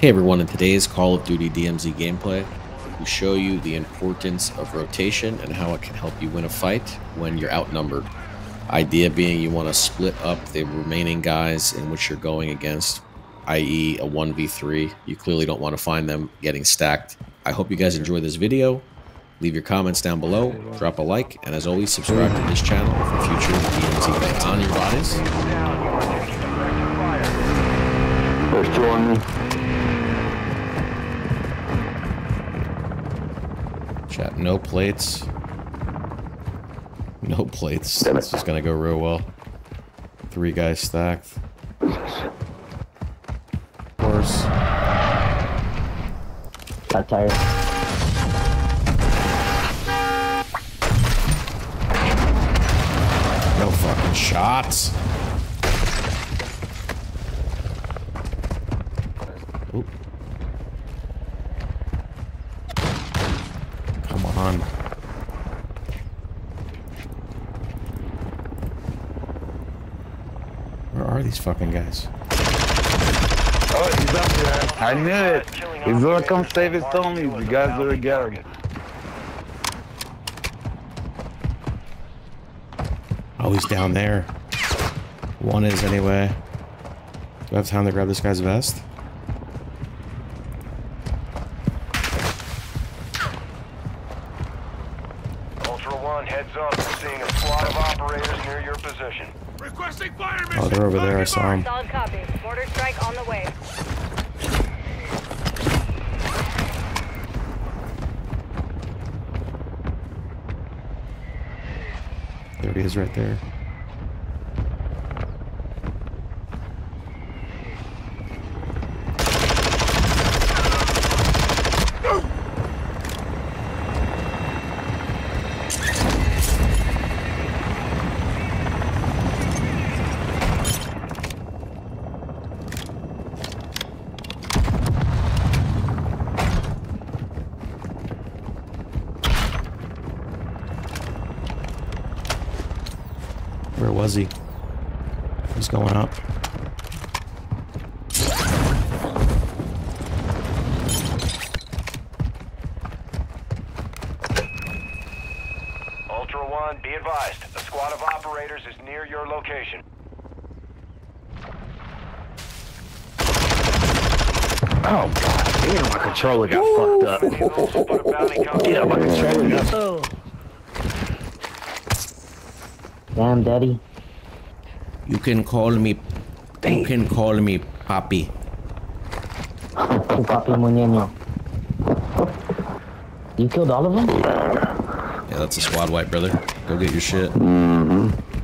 Hey everyone, in today's Call of Duty DMZ gameplay, we show you the importance of rotation and how it can help you win a fight when you're outnumbered. Idea being you want to split up the remaining guys in which you're going against, i.e. a 1v3. You clearly don't want to find them getting stacked. I hope you guys enjoy this video. Leave your comments down below, drop a like, and as always, subscribe to this channel for future DMZ fights. On your bodies. There's two Chat, no plates. No plates. This is gonna go real well. Three guys stacked. Of course. Got tired. No fucking shots. Come on. Where are these fucking guys? Oh, he's up there. I knew it. He's gonna come save his homies. You guys better get him. Oh, he's down there. One is anyway. Do I have time to grab this guy's vest? Ultra One, heads up. We're seeing a squad of operators near your position. Requesting fire mission. Oh, they're over there. I saw him. Solid copy. Mortar strike on the way. There he is right there. Where was he? He's going up. Ultra One, be advised. A squad of operators is near your location. Oh god damn, my controller got fucked up. We've also put a bounty company Yeah, my controller got Oh. Damn, daddy. You can call me. You can call me Papi. Papi Muñeño. You killed all of them? Yeah, that's a squad wipe, brother. Go get your shit. Mm-hmm.